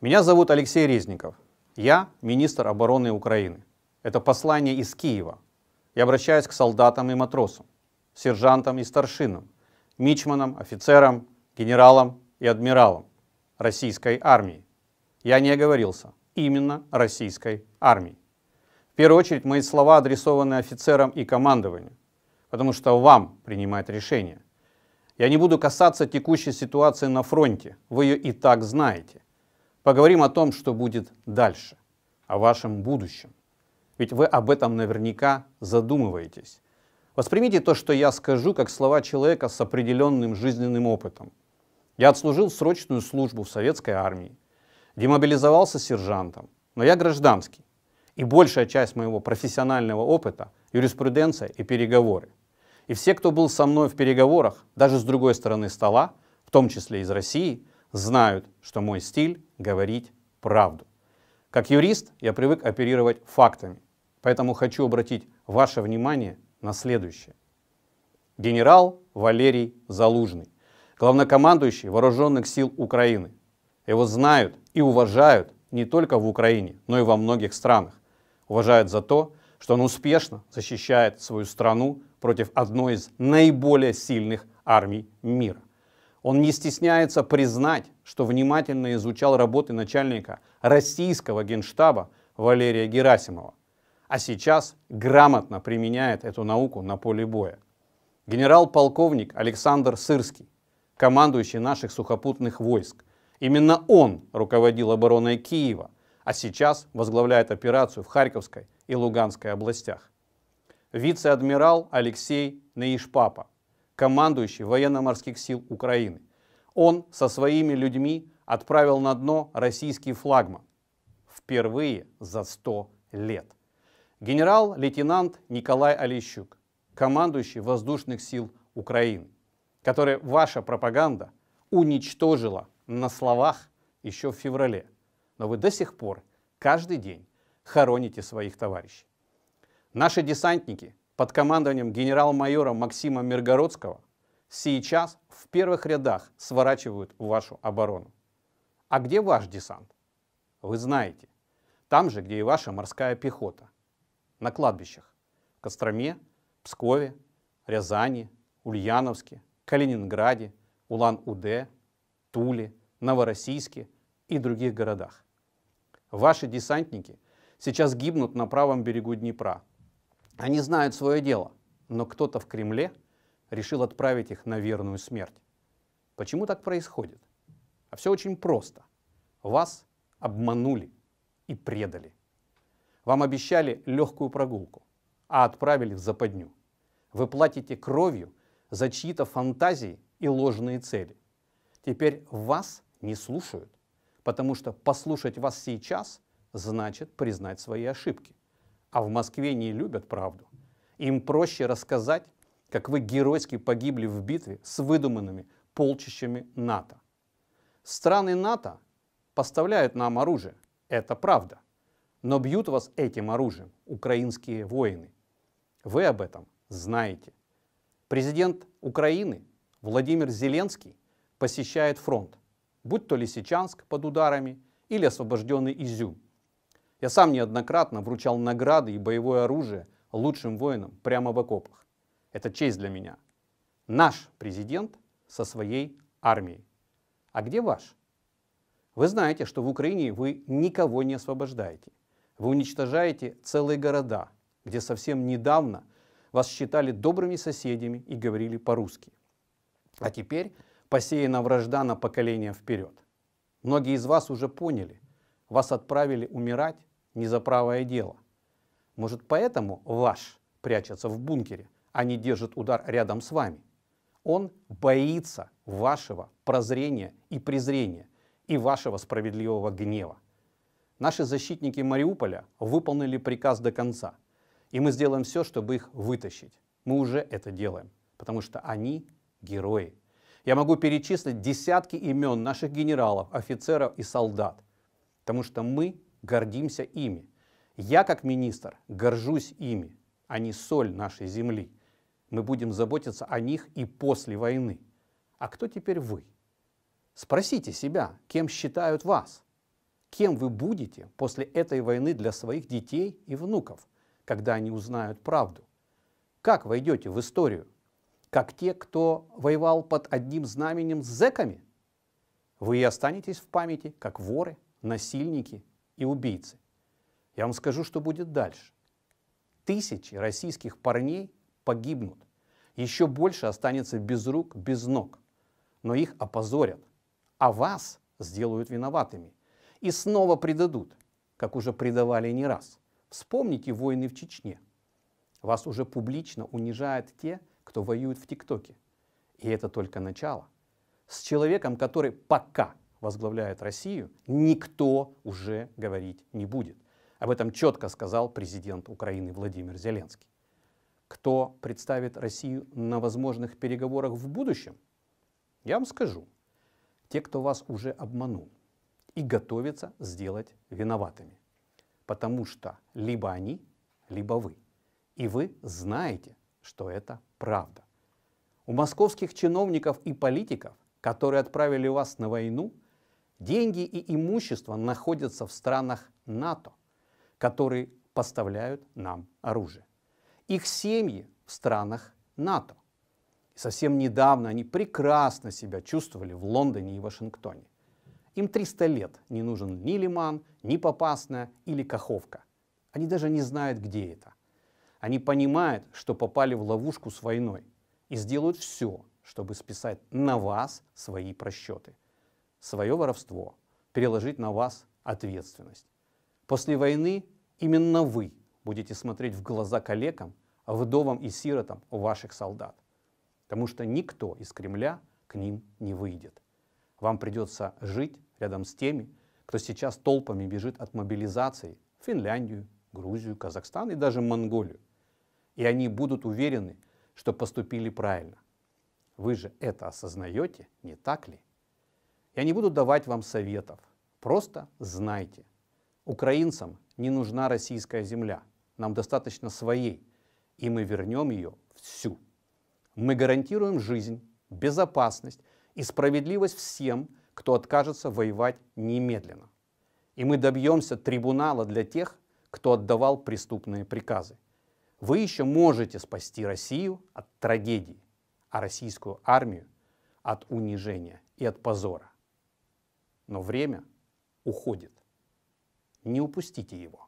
Меня зовут Алексей Резников. Я министр обороны Украины. Это послание из Киева. Я обращаюсь к солдатам и матросам, сержантам и старшинам, мичманам, офицерам, генералам и адмиралам российской армии. Я не оговорился. Именно российской армии. В первую очередь мои слова адресованы офицерам и командованию, потому что вам принимать решение. Я не буду касаться текущей ситуации на фронте, вы ее и так знаете. Поговорим о том, что будет дальше, о вашем будущем. Ведь вы об этом наверняка задумываетесь. Воспримите то, что я скажу, как слова человека с определенным жизненным опытом. Я отслужил срочную службу в советской армии, демобилизовался сержантом, но я гражданский. И большая часть моего профессионального опыта – юриспруденция и переговоры. И все, кто был со мной в переговорах, даже с другой стороны стола, в том числе из России, знают, что мой стиль – говорить правду. Как юрист я привык оперировать фактами, поэтому хочу обратить ваше внимание на следующее. Генерал Валерий Залужный, главнокомандующий Вооруженных сил Украины. Его знают и уважают не только в Украине, но и во многих странах. Уважают за то, что он успешно защищает свою страну против одной из наиболее сильных армий мира. Он не стесняется признать, что внимательно изучал работы начальника российского генштаба Валерия Герасимова, а сейчас грамотно применяет эту науку на поле боя. Генерал-полковник Александр Сырский, командующий наших сухопутных войск, именно он руководил обороной Киева, а сейчас возглавляет операцию в Харьковской и Луганской областях вице-адмирал Алексей Наишпапа, командующий военно-морских сил Украины. Он со своими людьми отправил на дно российский флагман. Впервые за 100 лет. Генерал-лейтенант Николай Олещук, командующий воздушных сил Украины, который ваша пропаганда уничтожила на словах еще в феврале. Но вы до сих пор каждый день хороните своих товарищей. Наши десантники под командованием генерал-майора Максима Миргородского сейчас в первых рядах сворачивают вашу оборону. А где ваш десант? Вы знаете. Там же, где и ваша морская пехота. На кладбищах. В Костроме, Пскове, Рязани, Ульяновске, Калининграде, Улан-Удэ, Туле, Новороссийске и других городах. Ваши десантники сейчас гибнут на правом берегу Днепра, они знают свое дело, но кто-то в Кремле решил отправить их на верную смерть. Почему так происходит? А все очень просто. Вас обманули и предали. Вам обещали легкую прогулку, а отправили в западню. Вы платите кровью за чьи-то фантазии и ложные цели. Теперь вас не слушают, потому что послушать вас сейчас значит признать свои ошибки. А в Москве не любят правду. Им проще рассказать, как вы геройски погибли в битве с выдуманными полчищами НАТО. Страны НАТО поставляют нам оружие, это правда. Но бьют вас этим оружием украинские воины. Вы об этом знаете. Президент Украины Владимир Зеленский посещает фронт, будь то Лисичанск под ударами или освобожденный Изюм. Я сам неоднократно вручал награды и боевое оружие лучшим воинам прямо в окопах. Это честь для меня. Наш президент со своей армией. А где ваш? Вы знаете, что в Украине вы никого не освобождаете. Вы уничтожаете целые города, где совсем недавно вас считали добрыми соседями и говорили по-русски. А теперь посеяна вражда на поколение вперед. Многие из вас уже поняли, вас отправили умирать не за правое дело. Может, поэтому ваш прячется в бункере, а не держит удар рядом с вами. Он боится вашего прозрения и презрения и вашего справедливого гнева. Наши защитники Мариуполя выполнили приказ до конца. И мы сделаем все, чтобы их вытащить. Мы уже это делаем, потому что они герои. Я могу перечислить десятки имен наших генералов, офицеров и солдат, потому что мы гордимся ими. Я, как министр, горжусь ими. Они соль нашей земли. Мы будем заботиться о них и после войны. А кто теперь вы? Спросите себя, кем считают вас. Кем вы будете после этой войны для своих детей и внуков, когда они узнают правду? Как войдете в историю? Как те, кто воевал под одним знаменем с зэками? Вы и останетесь в памяти, как воры, насильники и убийцы. Я вам скажу, что будет дальше. Тысячи российских парней погибнут. Еще больше останется без рук, без ног. Но их опозорят, а вас сделают виноватыми. И снова предадут, как уже предавали не раз. Вспомните войны в Чечне. Вас уже публично унижают те, кто воюет в ТикТоке. И это только начало. С человеком, который пока возглавляет Россию, никто уже говорить не будет. Об этом четко сказал президент Украины Владимир Зеленский. Кто представит Россию на возможных переговорах в будущем? Я вам скажу. Те, кто вас уже обманул и готовится сделать виноватыми. Потому что либо они, либо вы. И вы знаете, что это правда. У московских чиновников и политиков, которые отправили вас на войну, деньги и имущество находятся в странах НАТО, которые поставляют нам оружие. Их семьи в странах НАТО. Совсем недавно они прекрасно себя чувствовали в Лондоне и Вашингтоне. Им 300 лет не нужен ни Лиман, ни Попасная или Каховка. Они даже не знают, где это. Они понимают, что попали в ловушку с войной и сделают все, чтобы списать на вас свои просчеты, свое воровство, переложить на вас ответственность. После войны именно вы будете смотреть в глаза коллегам, вдовам и сиротам ваших солдат, потому что никто из Кремля к ним не выйдет. Вам придется жить рядом с теми, кто сейчас толпами бежит от мобилизации в Финляндию, Грузию, Казахстан и даже Монголию и они будут уверены, что поступили правильно. Вы же это осознаете, не так ли? Я не буду давать вам советов, просто знайте. Украинцам не нужна российская земля, нам достаточно своей, и мы вернем ее всю. Мы гарантируем жизнь, безопасность и справедливость всем, кто откажется воевать немедленно. И мы добьемся трибунала для тех, кто отдавал преступные приказы. Вы еще можете спасти Россию от трагедии, а российскую армию от унижения и от позора. Но время уходит. Не упустите его.